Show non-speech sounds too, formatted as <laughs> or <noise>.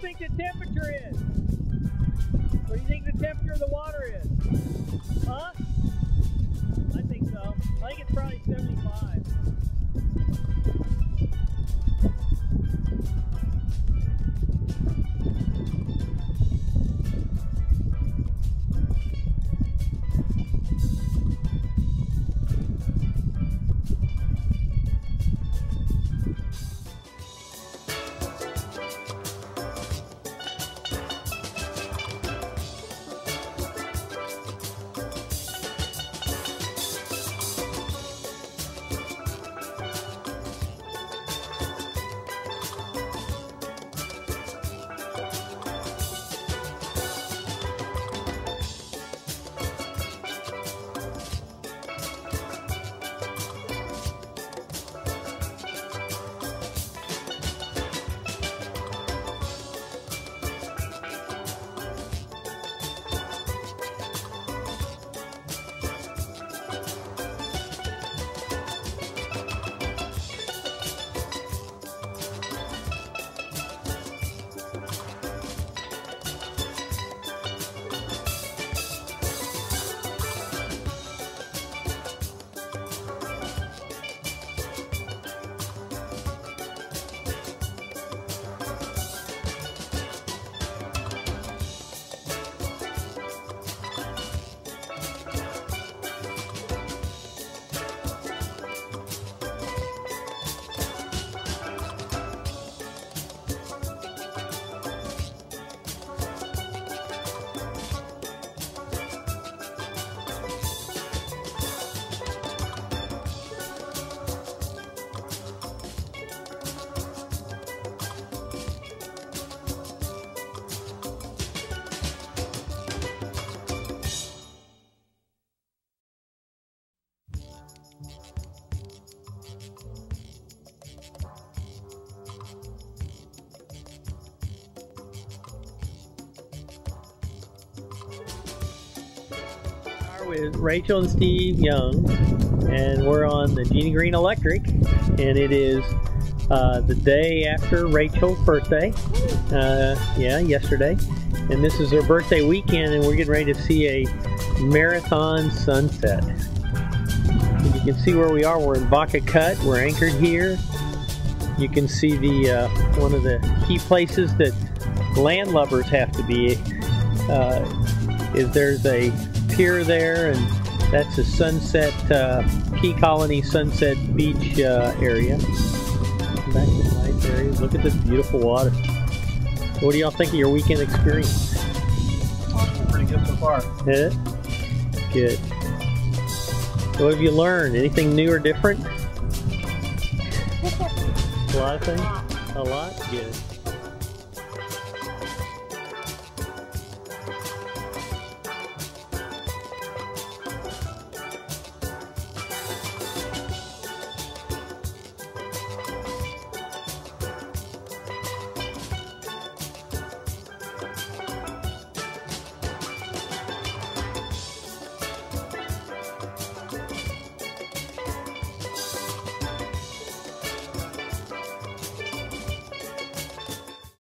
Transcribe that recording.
The temperature is? What do you think the temperature of the water is? Huh? I think so. I think it's probably 75. With Rachel and Steve Jung, and we're on the Genie Green Electric, and it is uh, the day after Rachel's birthday. Uh, yeah, yesterday. And this is her birthday weekend, and we're getting ready to see a marathon sunset. And you can see where we are. We're in Vaca Cut. We're anchored here. You can see the uh, one of the key places that landlubbers have to be. Uh, is there's a pier there, and that's a sunset uh, Key Colony Sunset Beach uh, area. Back to the nice area. Look at this beautiful water. What do y'all think of your weekend experience? Pretty good so far. Hit it? Good. What have you learned? Anything new or different? <laughs> A lot of things? A lot? Good.